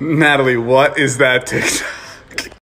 Natalie, what is that TikTok?